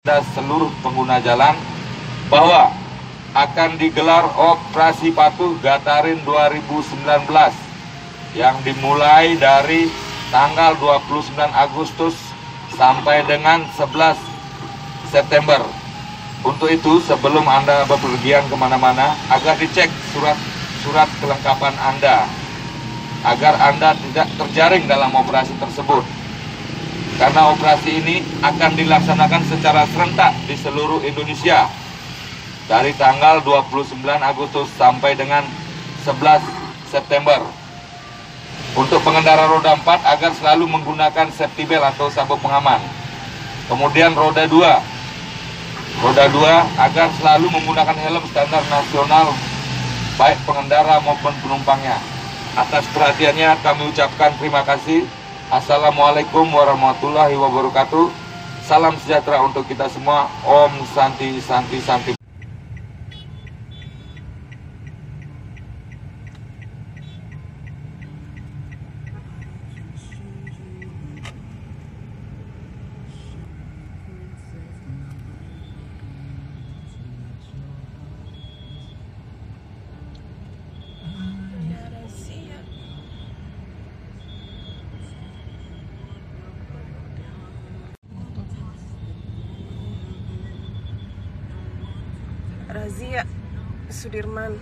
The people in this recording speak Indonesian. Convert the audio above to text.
kepada seluruh pengguna jalan bahwa akan digelar operasi patuh Gatarin 2019 yang dimulai dari tanggal 29 Agustus sampai dengan 11 September. Untuk itu sebelum Anda bepergian ke mana-mana agar dicek surat-surat kelengkapan Anda agar Anda tidak terjaring dalam operasi tersebut. Karena operasi ini akan dilaksanakan secara serentak di seluruh Indonesia dari tanggal 29 Agustus sampai dengan 11 September. Untuk pengendara roda 4 agar selalu menggunakan safety belt atau sabuk pengaman. Kemudian roda 2. Roda 2 agar selalu menggunakan helm standar nasional baik pengendara maupun penumpangnya. Atas perhatiannya kami ucapkan terima kasih. Assalamualaikum warahmatullahi wabarakatuh. Salam sejahtera untuk kita semua. Om Santi Santi Santi. Razia Sudirman